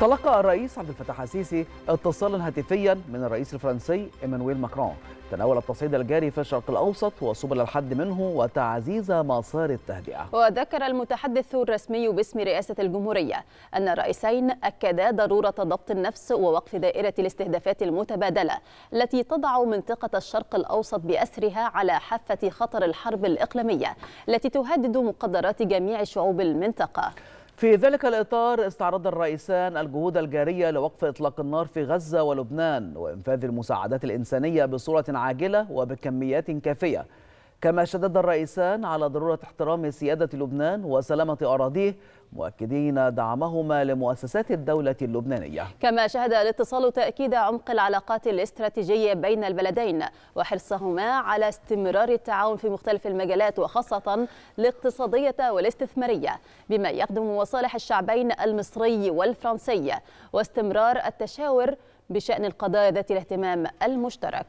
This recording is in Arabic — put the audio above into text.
تلقى الرئيس عبد الفتاح السيسي اتصالا هاتفيا من الرئيس الفرنسي إيمانويل ماكرون تناول التصعيد الجاري في الشرق الأوسط وسبل الحد منه وتعزيز مسار التهدئة. وذكر المتحدث الرسمي باسم رئاسة الجمهورية أن الرئيسين أكدا ضرورة ضبط النفس ووقف دائرة الاستهدافات المتبادلة التي تضع منطقة الشرق الأوسط بأسرها على حافة خطر الحرب الإقليمية التي تهدد مقدرات جميع شعوب المنطقة. في ذلك الإطار استعرض الرئيسان الجهود الجارية لوقف إطلاق النار في غزة ولبنان وإنفاذ المساعدات الإنسانية بصورة عاجلة وبكميات كافية. كما شدد الرئيسان على ضرورة احترام سيادة لبنان وسلامة أراضيه مؤكدين دعمهما لمؤسسات الدولة اللبنانية. كما شهد الاتصال تأكيد عمق العلاقات الاستراتيجية بين البلدين وحرصهما على استمرار التعاون في مختلف المجالات وخاصة الاقتصادية والاستثمارية بما يخدم مصالح الشعبين المصري والفرنسي واستمرار التشاور بشأن القضايا ذات الاهتمام المشترك.